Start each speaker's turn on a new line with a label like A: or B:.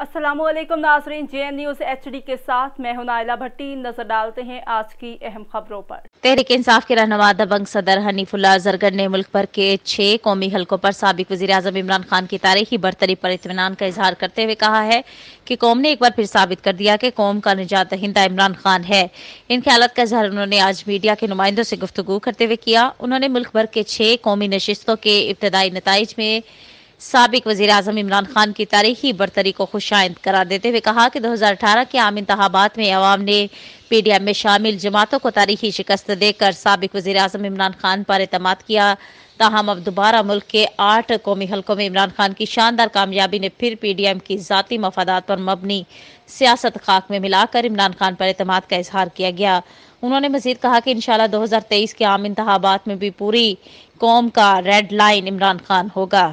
A: असलम नाजरीन J N news H D के साथ मैं हूँ नायला भट्टी। नज़र डालते हैं आज की अहम खबरों पर।
B: तहरीक इंसाफ के रहनुमा दबंग सदर हनीफुल्ला जरगर ने मुल्क भर के छह कौमी हलकों पर सबक वजी अजम इमरान खान की तारीखी बरतरी पर इतमान का इजहार करते हुए कहा है कि कौम ने एक बार फिर साबित कर दिया कि कौम का निजात दहिंदा इमरान खान है। इन ख्याल का इजहार उन्होंने आज मीडिया के नुमाइंदों से गुफ्तु करते हुए किया। उन्होंने मुल्क भर के छह कौमी नशस्तों के इब्तदाई नतज में सबक वजी अजम इमरान खान की तारीखी बरतरी को खुशाइंद करार देते हुए कहा कि दो हज़ार अठारह के आम इंतबात में अवाम ने पी डी एम में शामिल जमातों को तारीखी शिकस्त देकर सबक वजी अजम इमरान खान पर अतमाद किया। ताहम अब दोबारा मुल्क के आठ कौमी हल्कों में इमरान खान की शानदार कामयाबी ने फिर पी डी एम की ज़ाती मफादात पर मबनी सियासत खाक में मिलाकर इमरान खान पर अतमाद का इजहार किया गया। उन्होंने मजीद कहा कि इंशाल्लाह 2023 के आम इंतबात में भी पूरी कौम का रेड लाइन इमरान खान होगा।